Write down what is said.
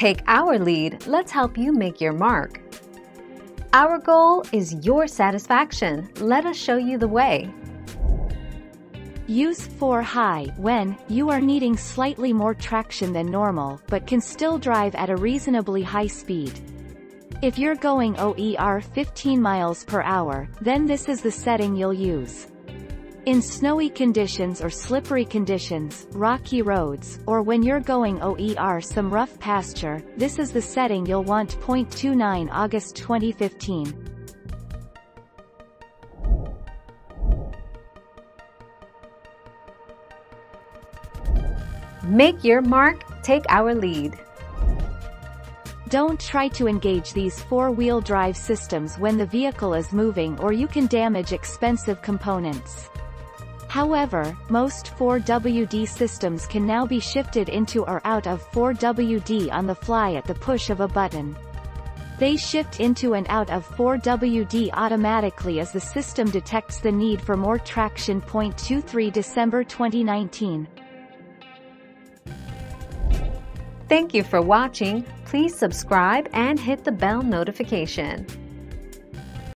Take our lead, let's help you make your mark. Our goal is your satisfaction. Let us show you the way. Use 4 high when you are needing slightly more traction than normal but can still drive at a reasonably high speed. If you're going OER 15 miles per hour, then this is the setting you'll use. In snowy conditions or slippery conditions, rocky roads, or when you're going OER some rough pasture, this is the setting you'll want. 0.29 August 2015. Make your mark, take our lead. Don't try to engage these four-wheel drive systems when the vehicle is moving or you can damage expensive components. However, most 4WD systems can now be shifted into or out of 4WD on the fly at the push of a button. They shift into and out of 4WD automatically as the system detects the need for more traction. 23 December 2019 Thank you for watching. Please subscribe and hit the bell notification.